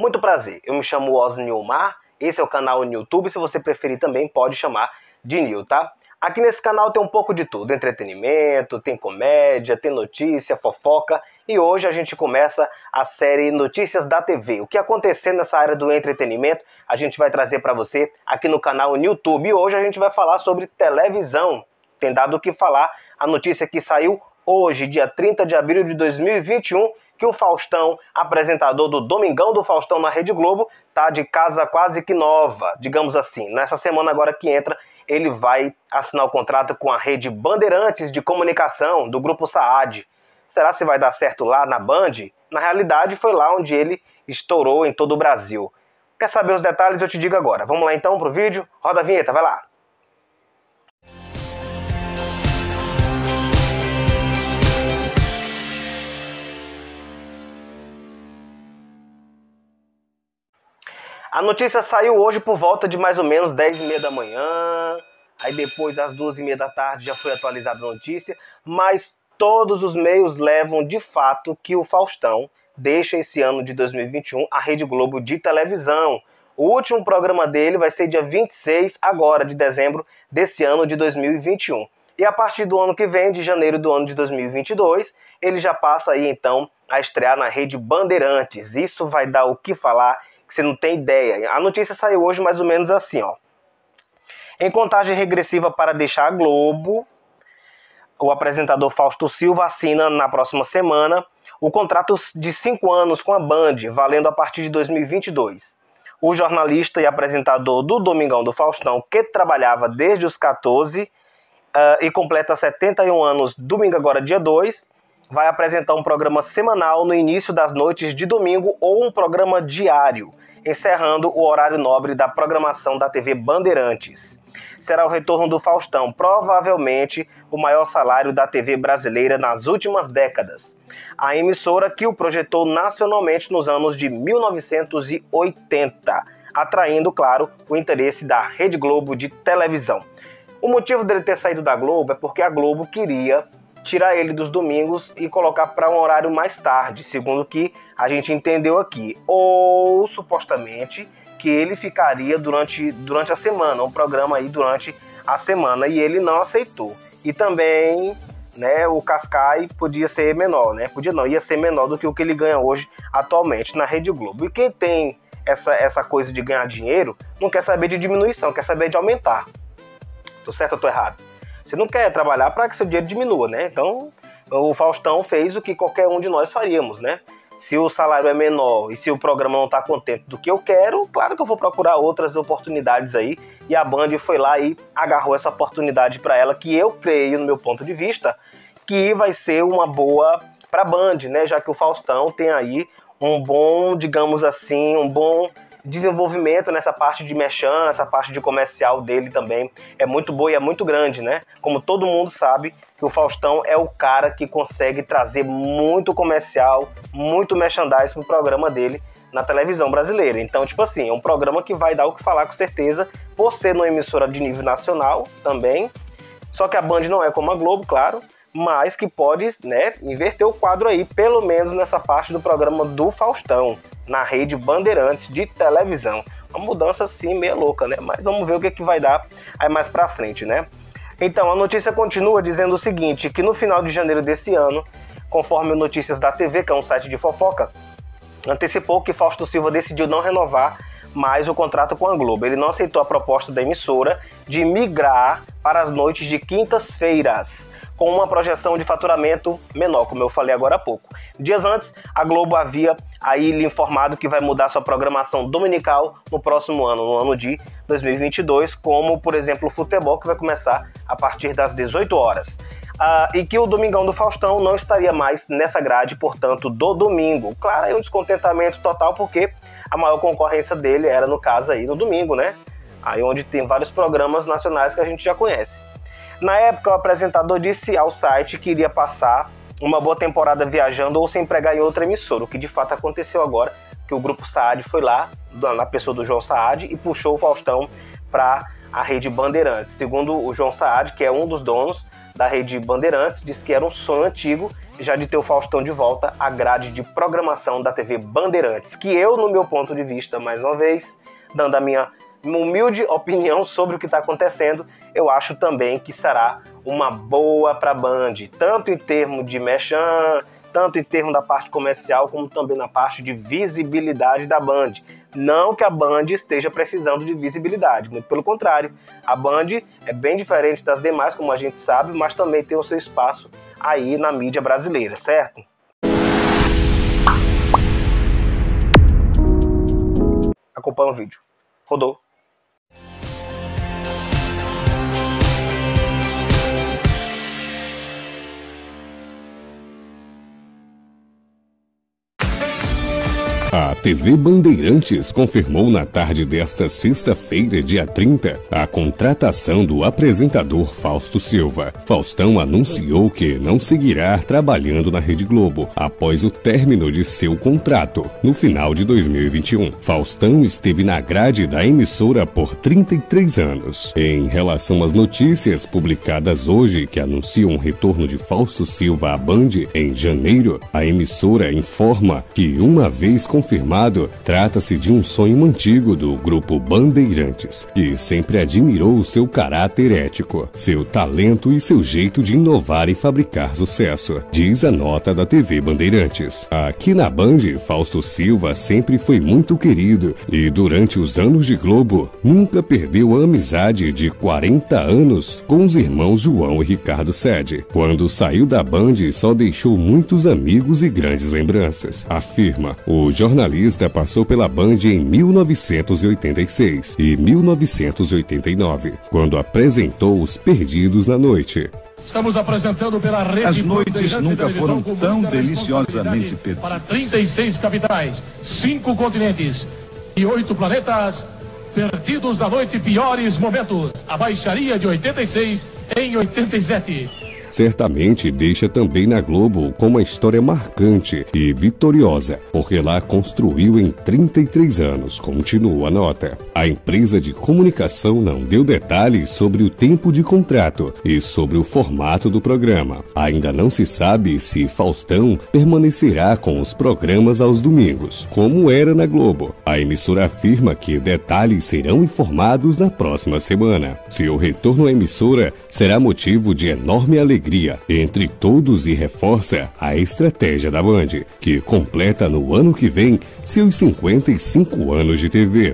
Muito prazer, eu me chamo Osnilmar, esse é o canal no YouTube, se você preferir também pode chamar de Nil, tá? Aqui nesse canal tem um pouco de tudo, entretenimento, tem comédia, tem notícia, fofoca. E hoje a gente começa a série Notícias da TV. O que aconteceu nessa área do entretenimento a gente vai trazer para você aqui no canal no YouTube. E hoje a gente vai falar sobre televisão. Tem dado o que falar. A notícia que saiu hoje, dia 30 de abril de 2021, que o Faustão, apresentador do Domingão do Faustão na Rede Globo, tá de casa quase que nova, digamos assim. Nessa semana agora que entra, ele vai assinar o contrato com a rede Bandeirantes de Comunicação do grupo Saad. Será se vai dar certo lá na Band? Na realidade, foi lá onde ele estourou em todo o Brasil. Quer saber os detalhes? Eu te digo agora. Vamos lá então pro vídeo? Roda a vinheta, vai lá. A notícia saiu hoje por volta de mais ou menos 10 e meia da manhã. Aí depois, às duas e meia da tarde, já foi atualizada a notícia. Mas todos os meios levam de fato que o Faustão deixa esse ano de 2021 a Rede Globo de televisão. O último programa dele vai ser dia 26 agora de dezembro desse ano de 2021. E a partir do ano que vem, de janeiro do ano de 2022, ele já passa aí então a estrear na rede Bandeirantes. Isso vai dar o que falar que você não tem ideia. A notícia saiu hoje mais ou menos assim, ó. Em contagem regressiva para deixar a Globo, o apresentador Fausto Silva assina na próxima semana o contrato de cinco anos com a Band, valendo a partir de 2022. O jornalista e apresentador do Domingão do Faustão, que trabalhava desde os 14 uh, e completa 71 anos domingo agora dia 2, vai apresentar um programa semanal no início das noites de domingo ou um programa diário, encerrando o horário nobre da programação da TV Bandeirantes. Será o retorno do Faustão, provavelmente o maior salário da TV brasileira nas últimas décadas. A emissora que o projetou nacionalmente nos anos de 1980, atraindo, claro, o interesse da Rede Globo de televisão. O motivo dele ter saído da Globo é porque a Globo queria tirar ele dos domingos e colocar para um horário mais tarde, segundo o que a gente entendeu aqui. Ou supostamente que ele ficaria durante, durante a semana, um programa aí durante a semana, e ele não aceitou. E também, né, o Cascai podia ser menor, né? Podia não, ia ser menor do que o que ele ganha hoje atualmente na Rede Globo. E quem tem essa, essa coisa de ganhar dinheiro não quer saber de diminuição, quer saber de aumentar. Tô certo ou tô errado? Você não quer trabalhar para que seu dinheiro diminua, né? Então, o Faustão fez o que qualquer um de nós faríamos, né? Se o salário é menor e se o programa não está contente do que eu quero, claro que eu vou procurar outras oportunidades aí. E a Band foi lá e agarrou essa oportunidade para ela, que eu creio, no meu ponto de vista, que vai ser uma boa para a Band, né? Já que o Faustão tem aí um bom, digamos assim, um bom desenvolvimento nessa parte de merchan, essa parte de comercial dele também é muito boa e é muito grande, né? Como todo mundo sabe, que o Faustão é o cara que consegue trazer muito comercial, muito merchandising pro programa dele na televisão brasileira. Então, tipo assim, é um programa que vai dar o que falar com certeza, por ser numa emissora de nível nacional também. Só que a Band não é como a Globo, claro, mas que pode, né, inverter o quadro aí, pelo menos nessa parte do programa do Faustão na rede Bandeirantes de televisão. Uma mudança assim meio louca, né? Mas vamos ver o que, que vai dar aí mais pra frente, né? Então, a notícia continua dizendo o seguinte, que no final de janeiro desse ano, conforme Notícias da TV, que é um site de fofoca, antecipou que Fausto Silva decidiu não renovar mais o contrato com a Globo. Ele não aceitou a proposta da emissora de migrar para as noites de quintas-feiras com uma projeção de faturamento menor, como eu falei agora há pouco. Dias antes, a Globo havia aí lhe informado que vai mudar sua programação dominical no próximo ano, no ano de 2022, como, por exemplo, o futebol, que vai começar a partir das 18 horas. Ah, e que o Domingão do Faustão não estaria mais nessa grade, portanto, do domingo. Claro, é um descontentamento total, porque a maior concorrência dele era, no caso, aí no domingo, né? Aí onde tem vários programas nacionais que a gente já conhece. Na época, o apresentador disse ao site que iria passar uma boa temporada viajando ou se empregar em outra emissora, o que de fato aconteceu agora, que o grupo Saad foi lá, na pessoa do João Saad, e puxou o Faustão para a rede Bandeirantes. Segundo o João Saad, que é um dos donos da rede Bandeirantes, disse que era um sonho antigo já de ter o Faustão de volta à grade de programação da TV Bandeirantes, que eu, no meu ponto de vista, mais uma vez, dando a minha humilde opinião sobre o que está acontecendo, eu acho também que será uma boa para a Band, tanto em termos de mechan, tanto em termos da parte comercial, como também na parte de visibilidade da Band. Não que a Band esteja precisando de visibilidade, muito pelo contrário. A Band é bem diferente das demais, como a gente sabe, mas também tem o seu espaço aí na mídia brasileira, certo? Acompanha o vídeo. Rodou. TV Bandeirantes confirmou na tarde desta sexta-feira, dia 30, a contratação do apresentador Fausto Silva. Faustão anunciou que não seguirá trabalhando na Rede Globo após o término de seu contrato, no final de 2021. Faustão esteve na grade da emissora por 33 anos. Em relação às notícias publicadas hoje que anunciam o retorno de Fausto Silva à Band em janeiro, a emissora informa que uma vez com confirmado, trata-se de um sonho antigo do grupo Bandeirantes, que sempre admirou seu caráter ético, seu talento e seu jeito de inovar e fabricar sucesso, diz a nota da TV Bandeirantes. Aqui na Band, Fausto Silva sempre foi muito querido e durante os anos de Globo nunca perdeu a amizade de 40 anos com os irmãos João e Ricardo Sede. Quando saiu da Band, só deixou muitos amigos e grandes lembranças, afirma o jornalista jornalista passou pela Band em 1986 e 1989, quando apresentou Os Perdidos na Noite. Estamos apresentando pela rede As noites nunca foram tão deliciosamente perdidas. Para 36 capitais, 5 continentes e 8 planetas, perdidos da noite, piores momentos. A baixaria de 86 em 87 certamente deixa também na Globo com uma história marcante e vitoriosa, porque lá construiu em 33 anos, continua a nota. A empresa de comunicação não deu detalhes sobre o tempo de contrato e sobre o formato do programa. Ainda não se sabe se Faustão permanecerá com os programas aos domingos, como era na Globo. A emissora afirma que detalhes serão informados na próxima semana. Seu retorno à emissora será motivo de enorme alegria alegria entre todos e reforça a estratégia da Band, que completa no ano que vem seus 55 anos de TV.